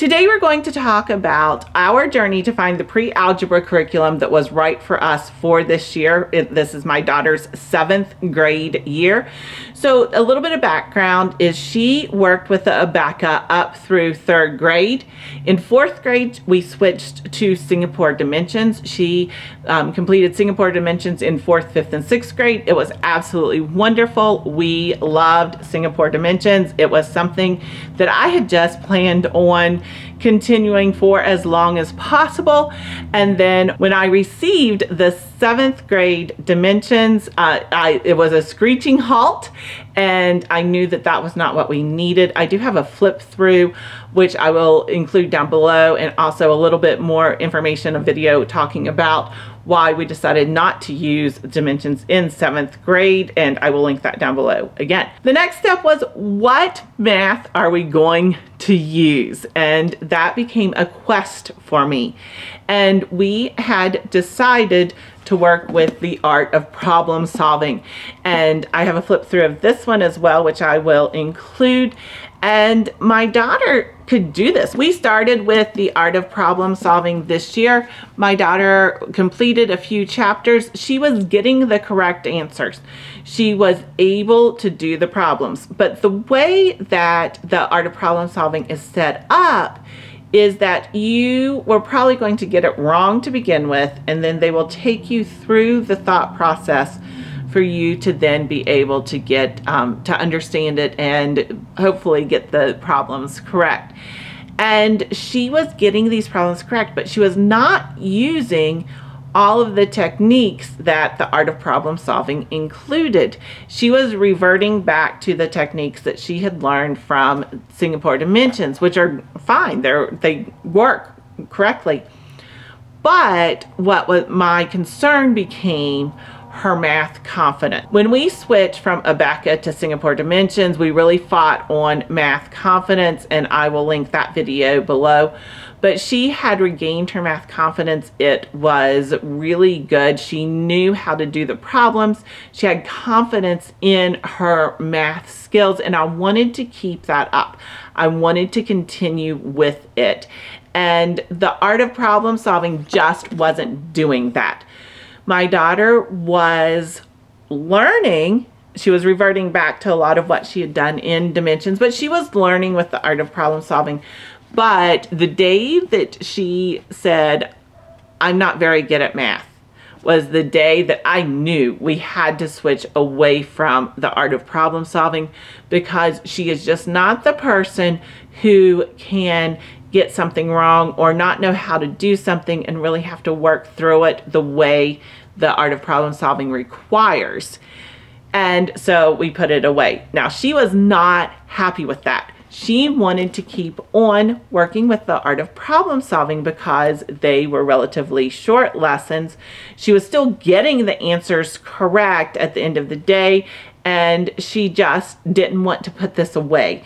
Today we're going to talk about our journey to find the pre-algebra curriculum that was right for us for this year. This is my daughter's seventh grade year. So a little bit of background is she worked with the Abeka up through third grade. In fourth grade, we switched to Singapore Dimensions. She um, completed Singapore Dimensions in fourth, fifth, and sixth grade. It was absolutely wonderful. We loved Singapore Dimensions. It was something that I had just planned on continuing for as long as possible. And then when I received the seventh grade dimensions, uh, I, it was a screeching halt and I knew that that was not what we needed. I do have a flip through, which I will include down below and also a little bit more information, a video talking about why we decided not to use dimensions in seventh grade, and I will link that down below again. The next step was what math are we going to use? And that became a quest for me. And we had decided to work with the art of problem solving. And I have a flip through of this one as well, which I will include. And my daughter could do this. We started with the art of problem solving this year. My daughter completed a few chapters. She was getting the correct answers. She was able to do the problems. But the way that the art of problem solving is set up is that you were probably going to get it wrong to begin with, and then they will take you through the thought process for you to then be able to get um, to understand it and hopefully get the problems correct. And she was getting these problems correct, but she was not using all of the techniques that the art of problem solving included. She was reverting back to the techniques that she had learned from Singapore Dimensions, which are fine. They're, they work correctly. But what was my concern became her math confidence. When we switched from Abeka to Singapore Dimensions, we really fought on math confidence, and I will link that video below. But she had regained her math confidence. It was really good. She knew how to do the problems. She had confidence in her math skills, and I wanted to keep that up. I wanted to continue with it. And the art of problem solving just wasn't doing that my daughter was learning she was reverting back to a lot of what she had done in dimensions but she was learning with the art of problem solving. But the day that she said i'm not very good at math was the day that I knew we had to switch away from the art of problem solving because she is just not the person who can get something wrong or not know how to do something and really have to work through it the way the art of problem solving requires. And so we put it away. Now, she was not happy with that. She wanted to keep on working with the art of problem solving because they were relatively short lessons. She was still getting the answers correct at the end of the day, and she just didn't want to put this away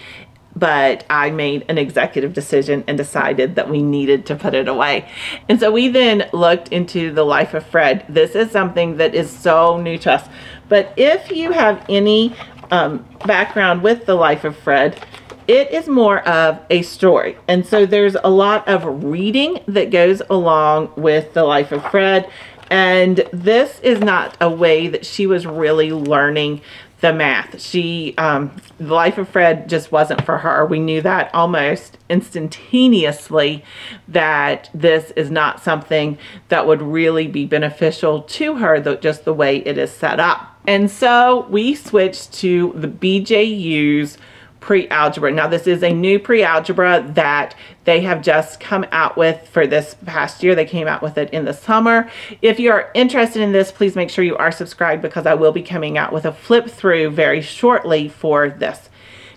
but I made an executive decision and decided that we needed to put it away. And so we then looked into the life of Fred. This is something that is so new to us. But if you have any um, background with the life of Fred, it is more of a story. And so there's a lot of reading that goes along with the life of Fred. And this is not a way that she was really learning the math. She, um, the life of Fred just wasn't for her. We knew that almost instantaneously that this is not something that would really be beneficial to her, though, just the way it is set up. And so we switched to the BJU's pre-algebra. Now this is a new pre-algebra that they have just come out with for this past year. They came out with it in the summer. If you're interested in this, please make sure you are subscribed because I will be coming out with a flip through very shortly for this.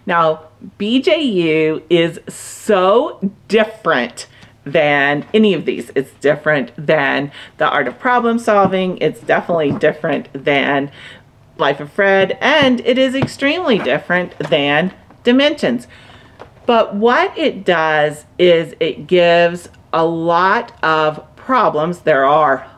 Now, BJU is so different than any of these. It's different than the art of problem solving. It's definitely different than Life of Fred, and it is extremely different than dimensions. But what it does is it gives a lot of problems. There are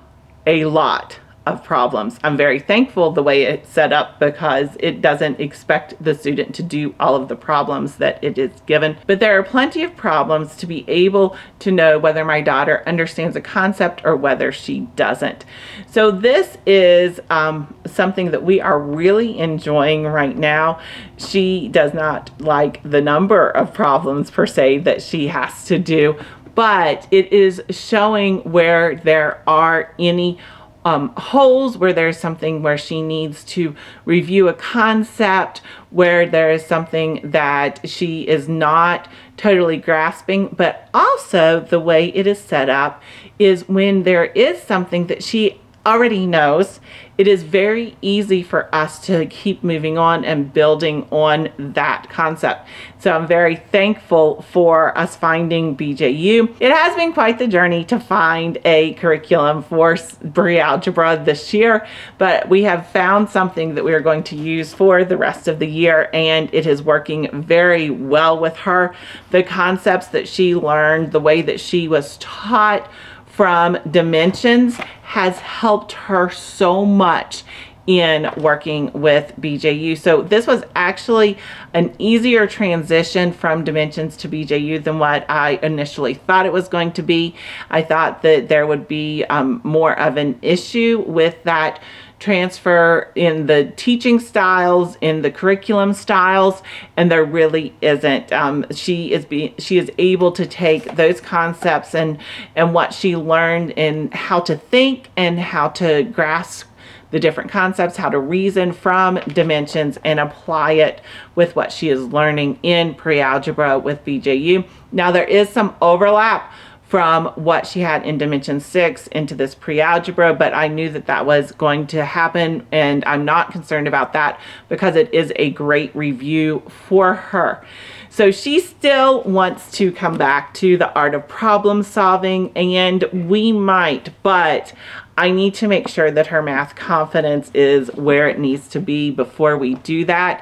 a lot of problems. I'm very thankful the way it's set up because it doesn't expect the student to do all of the problems that it is given. But there are plenty of problems to be able to know whether my daughter understands a concept or whether she doesn't. So this is um, something that we are really enjoying right now. She does not like the number of problems per se that she has to do, but it is showing where there are any um, holes where there's something where she needs to review a concept, where there is something that she is not totally grasping, but also the way it is set up is when there is something that she already knows, it is very easy for us to keep moving on and building on that concept. So I'm very thankful for us finding BJU. It has been quite the journey to find a curriculum for pre-algebra this year, but we have found something that we are going to use for the rest of the year and it is working very well with her. The concepts that she learned, the way that she was taught, from Dimensions has helped her so much in working with BJU. So this was actually an easier transition from Dimensions to BJU than what I initially thought it was going to be. I thought that there would be um, more of an issue with that transfer in the teaching styles, in the curriculum styles, and there really isn't. Um, she is be she is able to take those concepts and and what she learned and how to think and how to grasp the different concepts, how to reason from dimensions and apply it with what she is learning in pre-algebra with BJU. Now there is some overlap from what she had in dimension six into this pre-algebra, but I knew that that was going to happen and I'm not concerned about that because it is a great review for her. So she still wants to come back to the art of problem solving and we might, but I need to make sure that her math confidence is where it needs to be before we do that.